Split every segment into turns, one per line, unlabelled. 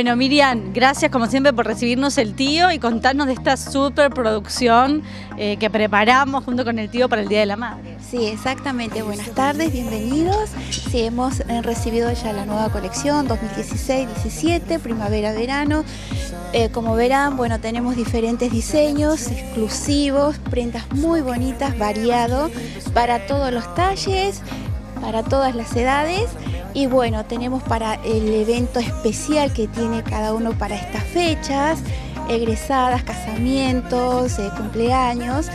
Bueno, Miriam, gracias como siempre por recibirnos el tío y contarnos de esta super producción eh, que preparamos junto con el tío para el Día de la Madre.
Sí, exactamente. Buenas tardes, bienvenidos. Sí, hemos eh, recibido ya la nueva colección 2016-17, primavera-verano. Eh, como verán, bueno, tenemos diferentes diseños exclusivos, prendas muy bonitas, variado, para todos los talles, para todas las edades. Y bueno, tenemos para el evento especial que tiene cada uno para estas fechas, egresadas, casamientos, eh, cumpleaños.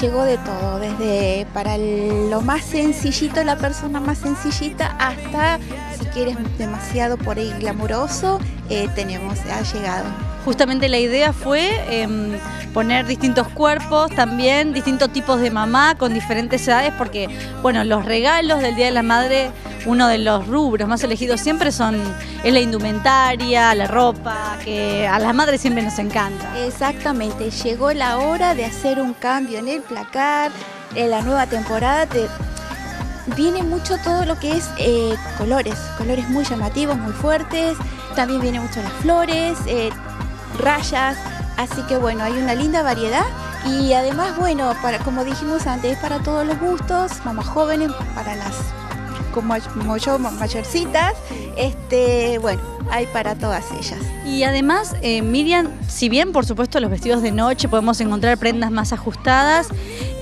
Llegó de todo, desde para lo más sencillito, la persona más sencillita, hasta si quieres demasiado por ahí glamuroso, eh, tenemos, ha llegado.
Justamente la idea fue em, poner distintos cuerpos, también distintos tipos de mamá con diferentes edades, porque bueno, los regalos del Día de la Madre uno de los rubros más elegidos siempre son es la indumentaria, la ropa, que a las madres siempre nos encanta.
Exactamente, llegó la hora de hacer un cambio en el placar, en la nueva temporada viene mucho todo lo que es eh, colores, colores muy llamativos, muy fuertes, también viene mucho las flores, eh, rayas, así que bueno, hay una linda variedad y además, bueno, para, como dijimos antes, es para todos los gustos, mamás jóvenes, para las como, yo, mayorcitas, este, bueno, hay para todas ellas.
Y además, eh, Miriam, si bien por supuesto los vestidos de noche podemos encontrar prendas más ajustadas,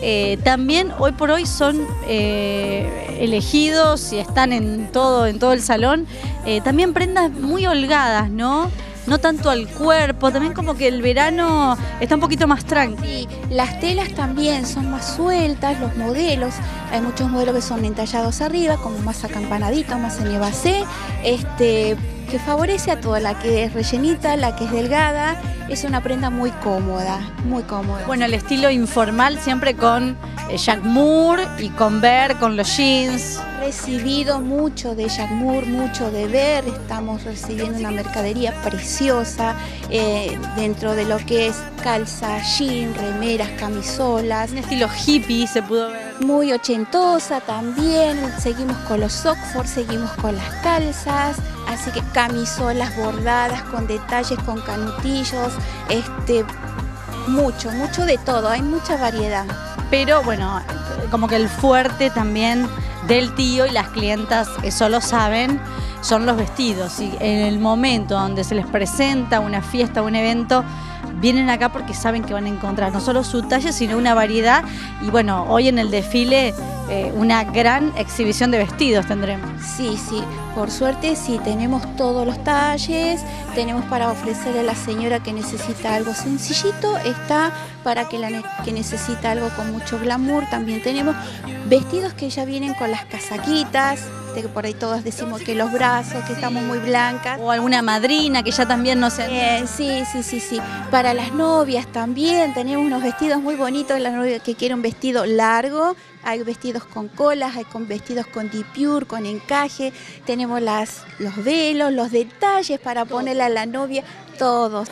eh, también hoy por hoy son eh, elegidos y están en todo, en todo el salón, también prendas muy holgadas, ¿no? No tanto al cuerpo, también como que el verano está un poquito más tranquilo.
Sí, las telas también son más sueltas, los modelos, hay muchos modelos que son entallados arriba, como más acampanaditos, más en evasé, este, que favorece a toda la que es rellenita, la que es delgada, es una prenda muy cómoda, muy cómoda.
Bueno, el estilo informal siempre con eh, Jack Moore y con Ver, con los jeans.
Recibido mucho de Moore, mucho de Ver, estamos recibiendo una mercadería preciosa eh, dentro de lo que es calza, jean, remeras, camisolas.
Un estilo hippie se pudo ver.
Muy ochentosa también, seguimos con los Oxford, seguimos con las calzas, así que camisolas bordadas con detalles, con canutillos, este, mucho, mucho de todo, hay mucha variedad.
Pero bueno, como que el fuerte también del tío y las clientas, eso lo saben, son los vestidos. Y en el momento donde se les presenta una fiesta, un evento, vienen acá porque saben que van a encontrar no solo su talla, sino una variedad. Y bueno, hoy en el desfile eh, una gran exhibición de vestidos tendremos.
Sí, sí, por suerte sí, tenemos todos los talles, tenemos para ofrecerle a la señora que necesita algo sencillito, está para que la que necesita algo con mucho glamour, también tenemos vestidos que ya vienen con las casaquitas, que por ahí todos decimos que los brazos, que estamos muy blancas.
O alguna madrina que ya también no se...
Eh, sí, sí, sí, sí. Para las novias también tenemos unos vestidos muy bonitos, la novia que quiere un vestido largo, hay vestidos con colas, hay con vestidos con dipure, con encaje, tenemos las, los velos, los detalles para ponerle a la novia, todos.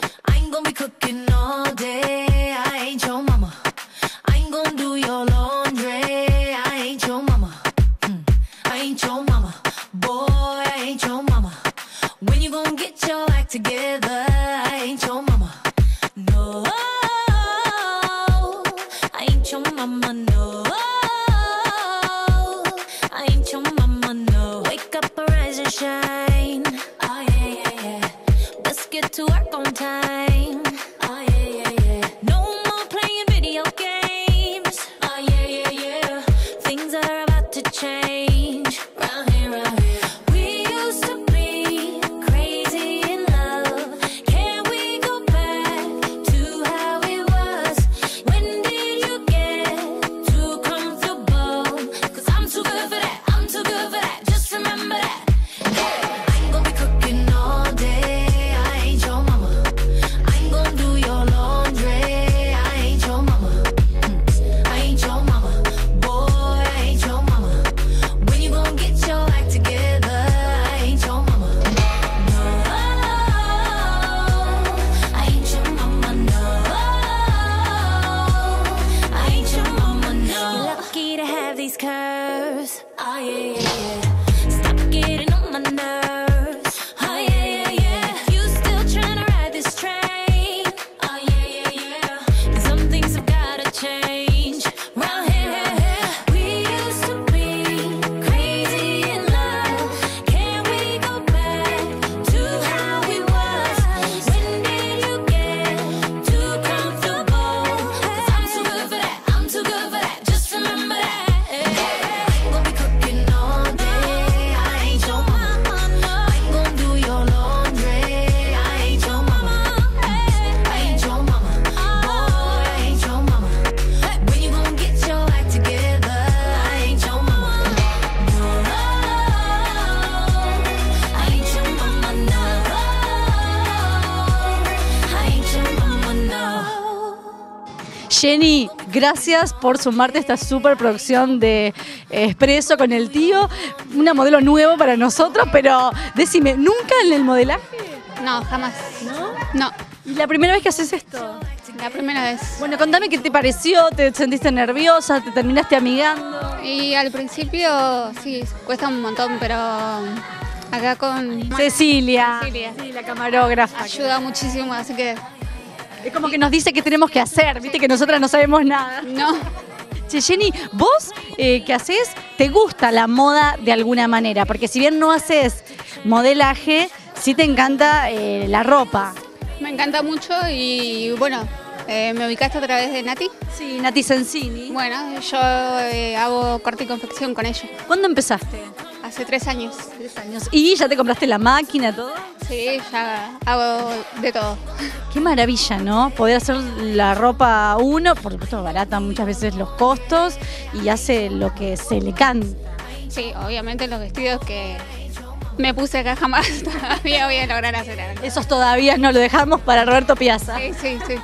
sunshine.
Jenny, gracias por sumarte a esta super producción de Expreso con el tío. Una modelo nuevo para nosotros, pero decime, ¿nunca en el modelaje?
No, jamás.
¿No?
No,
¿Y la primera vez que haces esto?
la primera vez.
Bueno, contame qué te pareció, te sentiste nerviosa, te terminaste amigando.
Y al principio sí, cuesta un montón, pero acá con
Cecilia,
Cecilia.
Sí, la camarógrafa.
ayuda muchísimo, así que
Es como que nos dice qué tenemos que hacer, viste que nosotras no sabemos nada.
no.
Che, Jenny, vos eh, que haces, ¿te gusta la moda de alguna manera? Porque si bien no haces modelaje, sí te encanta eh, la ropa.
Me encanta mucho y bueno, eh, me ubicaste a través de Nati.
Sí, Nati Sensini.
Bueno, yo eh, hago corte y confección con ella
¿Cuándo empezaste?
hace tres años.
Tres años. ¿Y ya te compraste la máquina, todo?
Sí, ya hago de todo.
Qué maravilla, ¿no? Poder hacer la ropa uno, por supuesto barata muchas veces los costos y hace lo que se le canta.
Sí, obviamente los vestidos que me puse acá jamás todavía voy a lograr hacer algo.
Esos todavía no lo dejamos para Roberto Piazza.
Sí, sí, sí.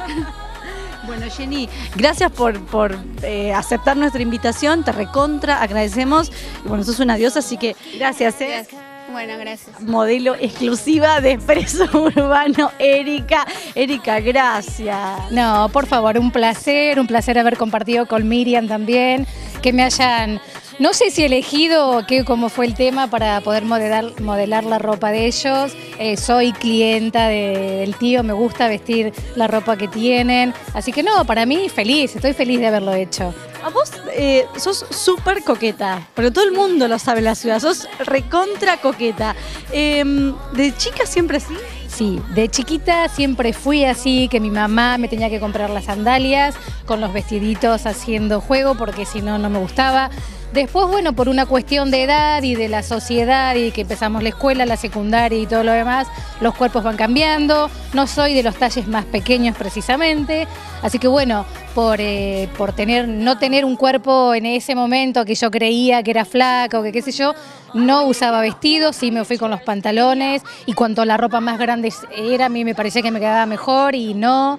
Bueno, Jenny, gracias por, por eh, aceptar nuestra invitación, te recontra, agradecemos. Y bueno, sos una diosa, así que gracias, ¿eh?
Gracias. Bueno, gracias.
Modelo exclusiva de Expreso Urbano, Erika. Erika, gracias.
No, por favor, un placer, un placer haber compartido con Miriam también, que me hayan, no sé si elegido o qué, cómo fue el tema para poder modelar, modelar la ropa de ellos. Eh, soy clienta de- del tío, me gusta vestir la ropa que tienen, así que no, para mí feliz, estoy feliz de haberlo hecho.
A vos eh, sos súper coqueta, porque todo el mundo lo sabe en la ciudad, sos recontra coqueta. Em, ¿De chica siempre así?
Sí, de chiquita siempre fui así, que mi mamá me tenía que comprar las sandalias con los vestiditos haciendo juego porque si no, no me gustaba. Después, bueno, por una cuestión de edad y de la sociedad y que empezamos la escuela, la secundaria y todo lo demás, los cuerpos van cambiando. No soy de los talles más pequeños precisamente. Así que bueno, por, eh, por tener, no tener un cuerpo en ese momento que yo creía que era flaca o que qué sé yo, no usaba vestidos, sí me fui con los pantalones y cuanto la ropa más grande era, a mí me parecía que me quedaba mejor y no.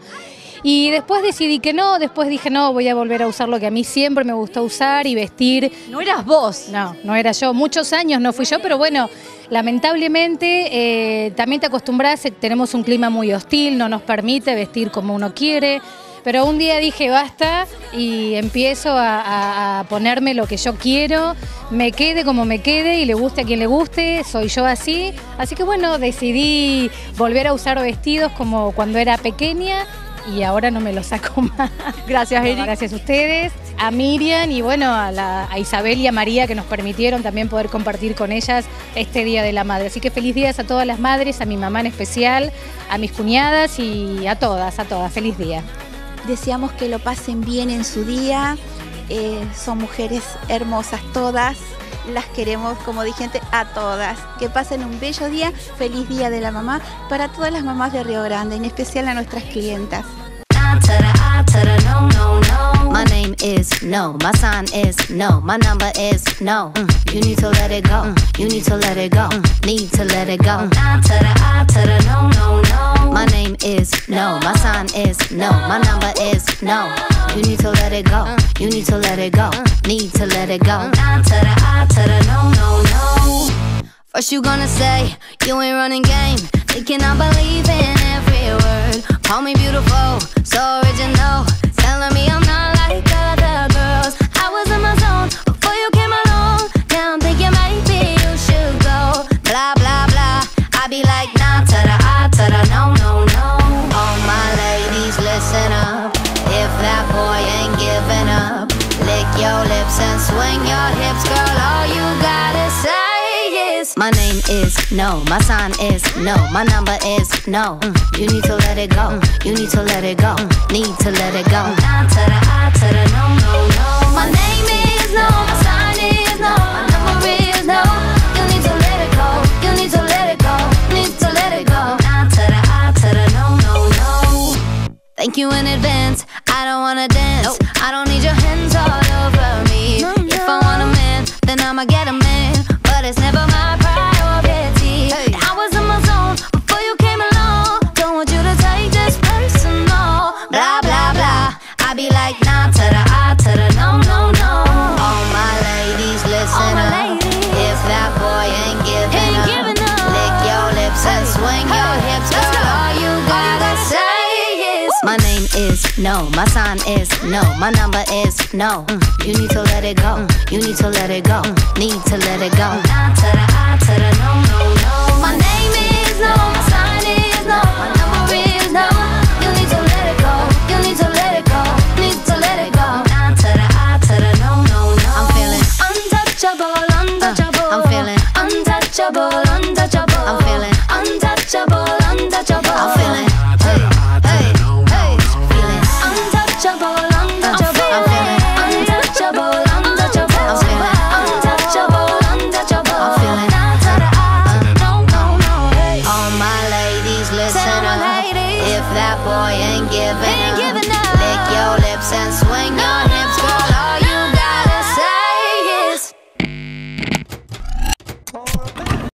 Y después decidí que no, después dije no, voy a volver a usar lo que a mí siempre me gustó usar y vestir.
No eras vos.
No, no era yo. Muchos años no fui yo, pero bueno, lamentablemente eh, también te acostumbras, eh, tenemos un clima muy hostil, no nos permite vestir como uno quiere. Pero un día dije basta y empiezo a, a- a ponerme lo que yo quiero, me quede como me quede y le guste a quien le guste, soy yo así. Así que bueno, decidí volver a usar vestidos como cuando era pequeña y ahora no me los saco más.
Gracias, Erika.
gracias a ustedes, a Miriam y bueno, a, la- a Isabel y a María que nos permitieron también poder compartir con ellas este Día de la Madre. Así que feliz días a todas las madres, a mi mamá en especial, a mis cuñadas y a todas, a todas. Feliz día.
Deseamos que lo pasen bien en su día. Eh, son mujeres hermosas todas. Las queremos, como dije antes, a todas. Que pasen un bello día. Feliz Día de la Mamá para todas las mamás de Río Grande, en especial a nuestras clientas.
I to the I to the no, no, no. My name is no. My sign is no. My number is no. Mm, You need to let it go. Mm, You need to let it go. Mm, Need to let it go. I to the I to the no, no, no. My name is no. My sign is no. My number is no. You need to let it go. You need to let it go. Need to let it go. I to the I to the no, no, no. First you gonna say you ain't running game, thinking I believe in. Call me beautiful, so original, telling me I'm not my name is no, my sign is no, my number is no. Mm, You need to let it go. Mm, You need to let it go. Mm, Need to let it go. Nah to the I to the no no no. My name is no, my sign is no, my number is no. You need to let it go. You need to let it go. Need to let it go. Nah to the I to the no no no. Thank you in advance. I don't wanna dance. I don't
no. My sign is no. My number is no. You need to let it go. You need to let it go. Need to let it go. To the I, to the no, no, no. My name is no.